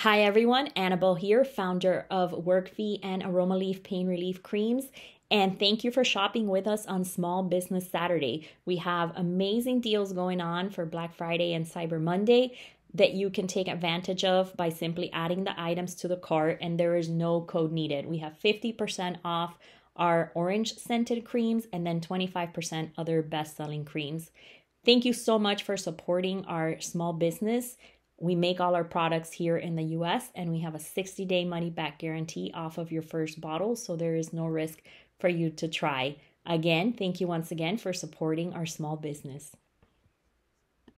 Hi everyone, Annabelle here, founder of Workvie and Aromalief Pain Relief Creams. And thank you for shopping with us on Small Business Saturday. We have amazing deals going on for Black Friday and Cyber Monday that you can take advantage of by simply adding the items to the cart, and there is no code needed. We have 50% off our orange scented creams and then 25% other best selling creams. Thank you so much for supporting our small business. We make all our products here in the US and we have a 60 day money back guarantee off of your first bottle, so there is no risk for you to try. Again, thank you once again for supporting our small business.